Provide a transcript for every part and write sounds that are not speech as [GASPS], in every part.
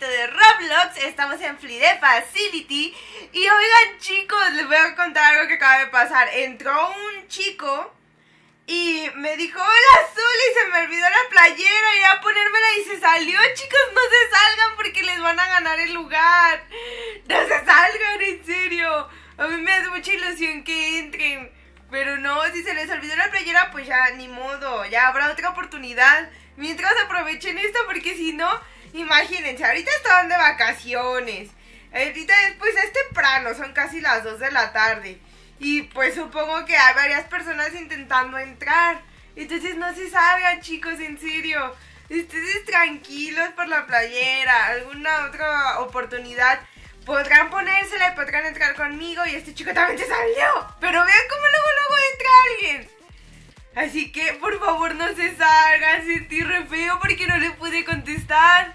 de Roblox. Estamos en Flide Facility. Y oigan, chicos, les voy a contar algo que acaba de pasar. Entró un chico y me dijo, hola Azul, y se me olvidó la playera. Y a ponérmela y se salió. Chicos, no se salgan porque les van a ganar el lugar. No se salgan, en serio. A mí me hace mucha ilusión que entren. Pero no, si se les olvidó la playera, pues ya ni modo. Ya habrá otra oportunidad. Mientras aprovechen esto, porque si no, imagínense, ahorita estaban de vacaciones. Ahorita después es temprano, son casi las 2 de la tarde. Y pues supongo que hay varias personas intentando entrar. Entonces no se salgan, chicos, en serio. Ustedes tranquilos por la playera. Alguna otra oportunidad podrán ponérsela y podrán entrar conmigo. Y este chico también se salió. Pero vean cómo luego, luego entra alguien. Así que por favor no se salgan, sentí re feo porque no le pude contestar.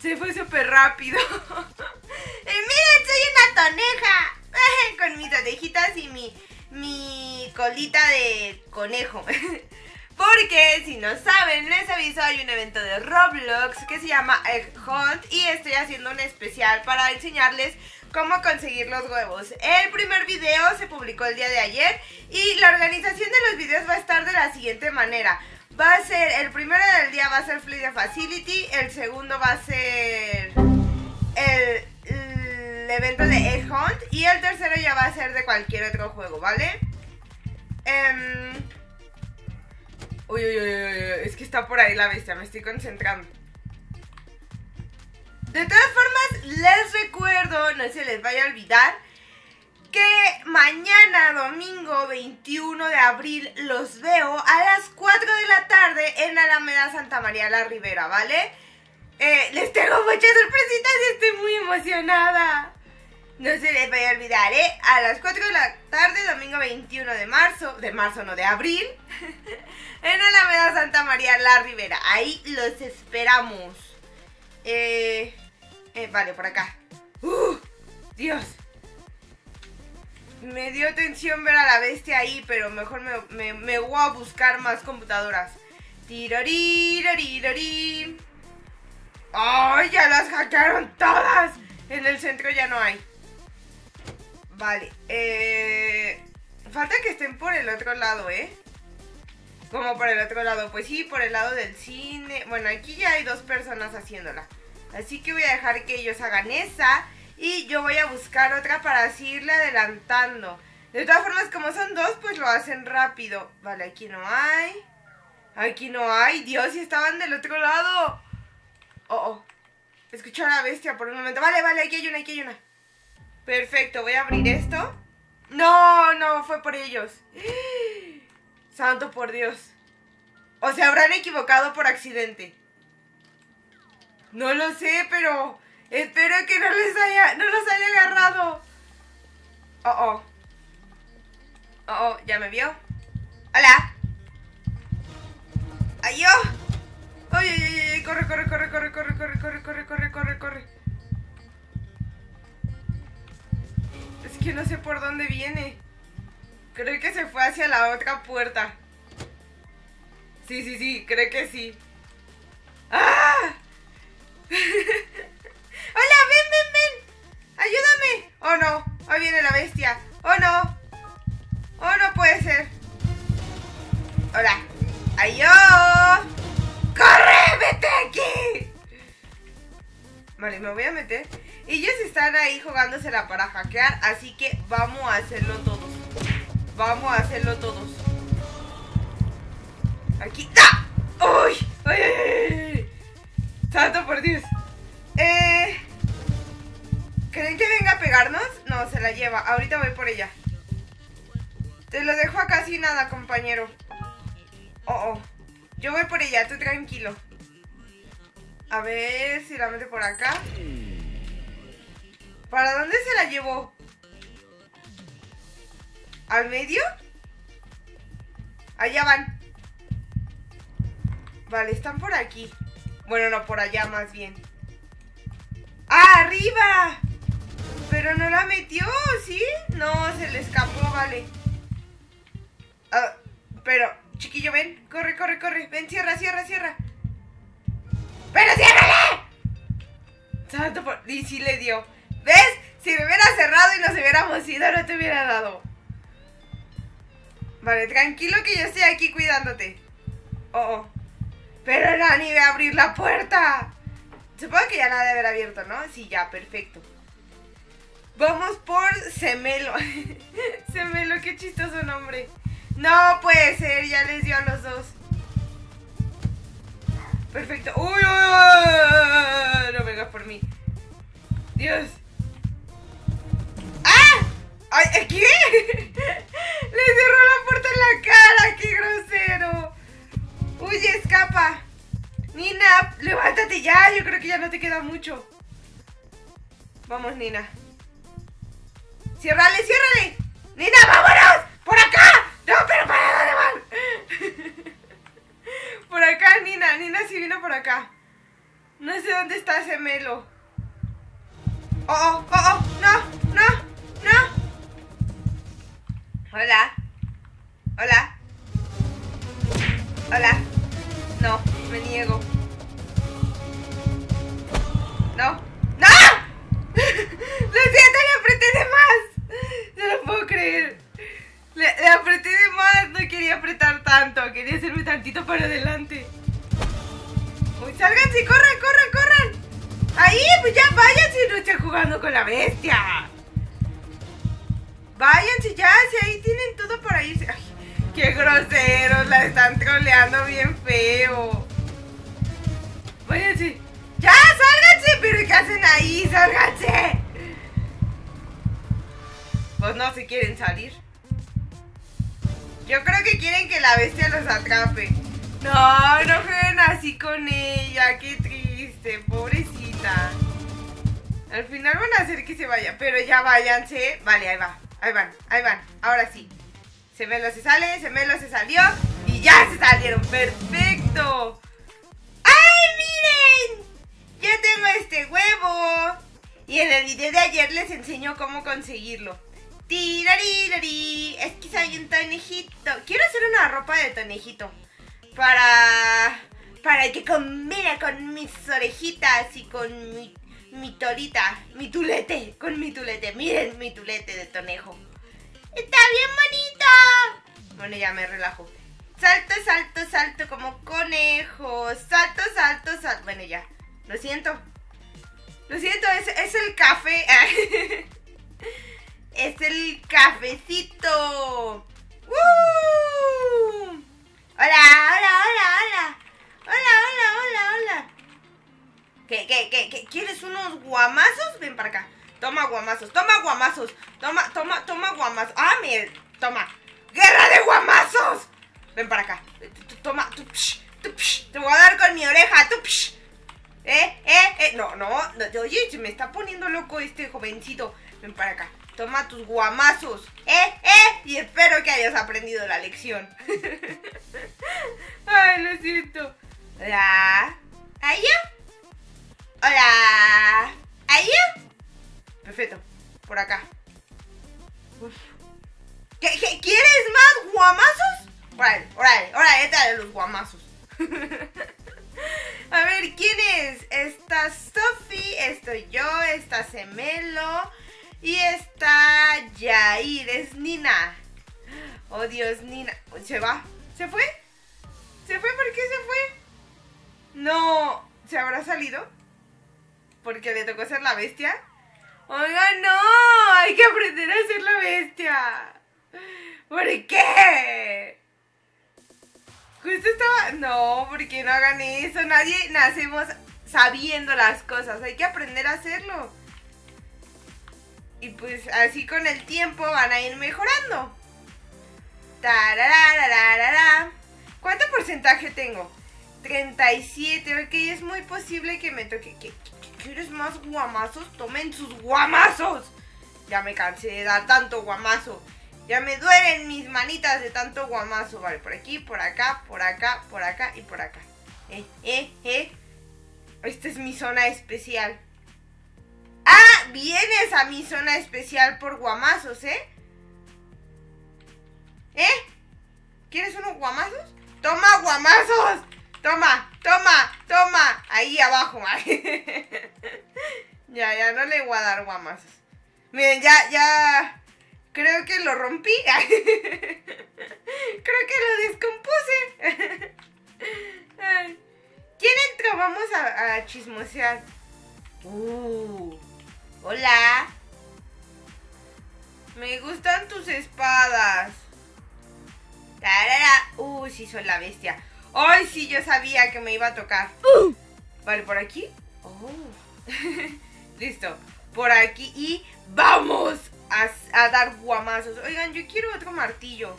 Se fue súper rápido. [LAUGHS] miren, soy una toneja. [LAUGHS] Con mis orejitas y mi, mi colita de conejo. [LAUGHS] Porque si no saben, les aviso, hay un evento de Roblox que se llama Egg Hunt y estoy haciendo un especial para enseñarles cómo conseguir los huevos. El primer video se publicó el día de ayer y la organización de los videos va a estar de la siguiente manera. Va a ser, el primero del día va a ser Fleet Facility, el segundo va a ser el, evento de Egg Hunt y el tercero ya va a ser de cualquier otro juego, ¿vale? Em, uy, uy, uy, uy, es que está por ahí la bestia, me estoy concentrando. De todas formas, les recuerdo, no se les vaya a olvidar, que mañana, domingo 21 de abril, los veo a las 4 de la tarde en Alameda Santa María la Ribera, ¿vale? Eh, les tengo muchas sorpresitas y estoy muy emocionada. No se les vaya a olvidar, ¿eh? A las 4 de la tarde, domingo 21 de marzo, de marzo no, de abril, [LAUGHS] en Alameda Santa María la Ribera. Ahí los esperamos. Eh... Eh, vale, por acá. ¡Uh! Dios. Me dio tensión ver a la bestia ahí, pero mejor me, voy a buscar más computadoras. Tirorirorirori. ¡Ay, ya las hackearon todas! En el centro ya no hay. Vale, eh... Falta que estén por el otro lado, ¿eh? Como por el otro lado. Pues sí, por el lado del cine. Bueno, aquí ya hay dos personas haciéndola. Así que voy a dejar que ellos hagan esa. Y yo voy a buscar otra para así irle adelantando. De todas formas, como son dos, pues lo hacen rápido. Vale, aquí no hay. Aquí no hay. Dios, si estaban del otro lado. Oh, oh. Escucho a la bestia por un momento. Vale, vale, aquí hay una, aquí hay una. Perfecto, voy a abrir esto. No, no, fue por ellos. [GASPS] Santo por Dios. O se habrán equivocado por accidente. No lo sé, pero espero que no les haya, no los haya agarrado. Oh, oh. Oh, oh, ya me vio. Hola. ¡Ay, yo! ¡Ay, ay, ay! Corre, corre, corre, corre, corre, corre, corre, corre, corre, corre, corre. Es que no sé por dónde viene. Creo que se fue hacia la otra puerta. Sí, sí, sí, creo que sí. ¡Ah! No! Ahí viene la bestia. ¡Oh, no! ¡Oh, no puede ser! ¡Hola! ¡Ayó! ¡Corre! ¡Vete aquí! Vale, me voy a meter. Ellos están ahí jugándosela para hackear, así que vamos a hacerlo todos. Vamos a hacerlo todos. Aquí. ¡Ah! ¡Uy! ¡Uy, uy, uy! Santo por Dios. Ahorita voy por ella. Te lo dejo a casi nada, compañero. Oh, oh. Yo voy por ella, tú tranquilo. A ver si la mete por acá. ¿Para dónde se la llevó? ¿Al medio? Allá van. Vale, están por aquí. Bueno, no, por allá más bien. ¡Ah, arriba! Pero no la metió, ¿sí? No, se le escapó, vale. Ah, pero, chiquillo, ven. Corre, corre, corre. Ven, cierra, cierra, cierra. ¡Pero ciérrale! Y sí le dio. ¿Ves? Si me hubiera cerrado y nos hubiéramos ido, no te hubiera dado. Vale, tranquilo que yo estoy aquí cuidándote. Oh, oh. Pero Nani, voy a abrir la puerta. Supongo que ya nada de haber abierto, ¿no? Sí, ya, perfecto. Vamos por Semelo. Semelo, qué chistoso nombre. No puede ser, ya les dio a los dos. Perfecto. Uy, uy, uy, no vengas por mí. Dios. ¡Ah! ¡Ay, qué! Le cerró la puerta en la cara, qué grosero. Huye, escapa. Nina, levántate ya, yo creo que ya no te queda mucho. Vamos, Nina. Ciérrale, ciérrale. Nina, vámonos. Por acá. No, pero ¿para dónde van? [LAUGHS] por acá, Nina. Nina sí vino por acá. No sé dónde está ese melo. Oh, oh, oh, oh. No, no, no. Hola. Hola. Hola. No, me niego. No. ¡No! [LAUGHS] Lo siento, le apreté de más. No Le, apreté de más, no quería apretar tanto. Quería hacerme tantito para adelante. Uy, sálganse, corran, corran, corran. Ahí, pues ya váyanse, no estoy jugando con la bestia. Váyanse ya, si ahí tienen todo para irse. Ay, qué groseros, la están troleando bien feo. Váyanse. ¡Ya, sálganse! ¿Pero qué hacen ahí? ¡Sálganse! Pues no se quieren salir. Yo creo que quieren que la bestia los atrape. No, no jueguen así con ella. Qué triste, pobrecita. Al final van a hacer que se vaya. Pero ya váyanse. Vale, ahí va. Ahí van, ahí van. Ahora sí. Semelo se sale, Semelo se salió. Y ya se salieron. ¡Perfecto! ¡Ay, miren! Ya tengo este huevo. Y en el video de ayer les enseño cómo conseguirlo. Tirarirari. Es que soy un tonejito. Quiero hacer una ropa de tonejito. Para. Para que combine con mis orejitas y con mi, mi tolita. Mi tulete. Con mi tulete. Miren mi tulete de tonejo. Está bien bonito. Bueno, ya me relajo. Salto, salto, salto como conejo. Salto, salto, salto. Bueno, ya. Lo siento. Lo siento, es, el café. [LAUGHS] es el cafecito. ¡Woo! Hola, hola, hola, hola. Hola, hola, hola, hola. ¿Qué, qué, qué, qué? ¿Quieres unos guamazos? Ven para acá. Toma guamazos, toma guamazos. Toma, toma, toma guamazos. Ah, mire, toma. ¡Guerra de guamazos! Ven para acá. Toma, tú, te voy a dar con mi oreja. Tú, ¿Eh? ¿Eh? ¿Eh? No, no, no, oye, se me está poniendo loco este jovencito. Ven para acá. Toma tus guamazos. ¿Eh? ¿Eh? Y espero que hayas aprendido la lección. [LAUGHS] Ay, lo siento. Hola. ¿Allá? Hola. ¿Allá? Perfecto. Por acá. ¿Qué, quieres más guamazos? Órale, órale, órale, dale los guamazos. [LAUGHS] A ver, ¿quién es? Está Sophie, estoy yo, está Semelo y está Yair, es Nina. Oh Dios, Nina. ¿Se va? ¿Se fue? ¿Se fue? ¿Por qué se fue? No, ¿se habrá salido? ¿Porque le tocó ser la bestia? Oiga, no, hay que aprender a ser la bestia. ¿Por qué? Justo estaba... No, porque no hagan eso. Nadie nacemos sabiendo las cosas. Hay que aprender a hacerlo. Y pues así con el tiempo van a ir mejorando. ¿Cuánto porcentaje tengo? 37. Ok, es muy posible que me toque. ¿Quieres más guamazos? Tomen sus guamazos. Ya me cansé de dar tanto guamazo. Ya me duelen mis manitas de tanto guamazo. Vale, por aquí, por acá, por acá, por acá y por acá. Eh, eh, eh. Esta es mi zona especial. Vienes a mi zona especial por guamazos, ¿eh? ¿Eh? ¿Quieres unos guamazos? ¡Toma guamazos! Toma, toma, toma. Ahí abajo. [LAUGHS] Ya, ya no le voy a dar guamazos. Miren, ya, ya. Creo que lo rompí. [LAUGHS] Creo que lo descompuse. [LAUGHS] ¿Quién entró? Vamos a, a chismosear. Uh, hola. Me gustan tus espadas. Tarara. Uh, sí, soy la bestia. Ay, sí, yo sabía que me iba a tocar. Vale, por aquí. Oh. [LAUGHS] Listo. Por aquí y vamos a, dar guamazos. Oigan, yo quiero otro martillo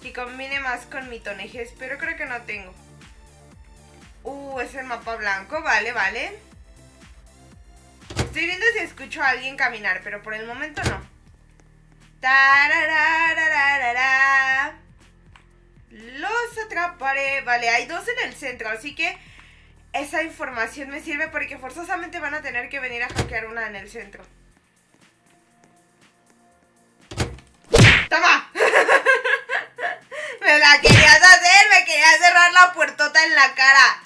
que combine más con mi tonejez, pero creo que no tengo. Uh, es el mapa blanco, vale, vale. Estoy viendo si escucho a alguien caminar, pero por el momento no. Los atraparé. Vale, hay dos en el centro, así que esa información me sirve porque forzosamente van a tener que venir a hackear una en el centro. ¡Toma! [LAUGHS] me la querías hacer, me querías cerrar la puertota en la cara.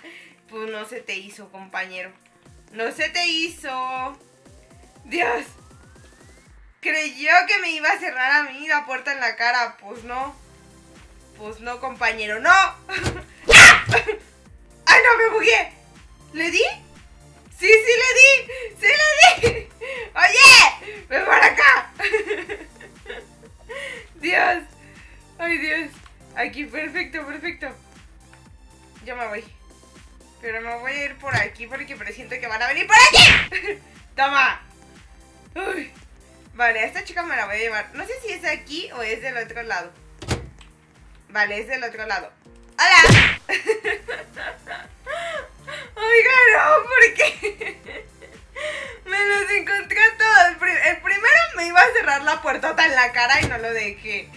Pues no se te hizo, compañero. No se te hizo. Dios. Creyó que me iba a cerrar a mí la puerta en la cara. Pues no. Pues no, compañero, no. [LAUGHS] ¡Ah! ¡Ay, no, me bugué! ¿Le di? Sí, sí le di. Sí le di. [LAUGHS] Oye, ven para acá. [LAUGHS] Dios. Ay, Dios. Aquí, perfecto, perfecto. Yo me voy. Pero me voy a ir por aquí porque presiento que van a venir por aquí. [LAUGHS] Toma. Uy. Vale, esta chica me la voy a llevar. No sé si es aquí o es del otro lado. Vale, es del otro lado. ¡Hola! [LAUGHS] Oiga, no, porque [LAUGHS] me los encontré a todos. El primero me iba a cerrar la puertota en la cara y no lo dejé.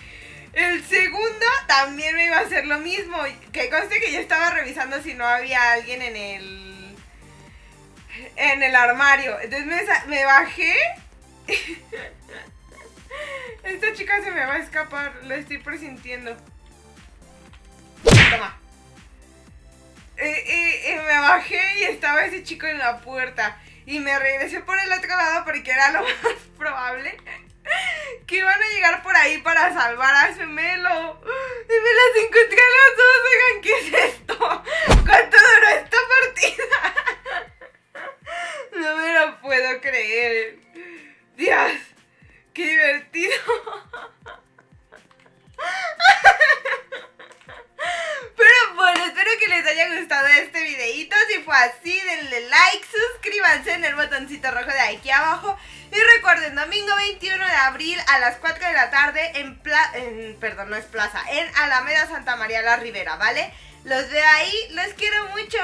El segundo también me iba a hacer lo mismo. Que conste que yo estaba revisando si no había alguien en el. En el armario. Entonces me, bajé. [LAUGHS] Esta chica se me va a escapar. Lo estoy presintiendo. Toma. Y, me bajé y estaba ese chico en la puerta. Y me regresé por el otro lado porque era lo [LAUGHS] más probable que iban a llegar por ahí para salvar a ese melo. Y me las encontré a las dos. Oigan, ¿qué es esto? ¿Cuánto duró esta partida? No me lo puedo creer. Dios, qué divertido. Haya gustado este videito. Si fue así, denle like, suscríbanse en el botoncito rojo de aquí abajo. Y recuerden, domingo 21 de abril a las 4 de la tarde en, en perdón, no es plaza, en Alameda Santa María la Ribera, ¿vale? Los veo ahí, los quiero mucho,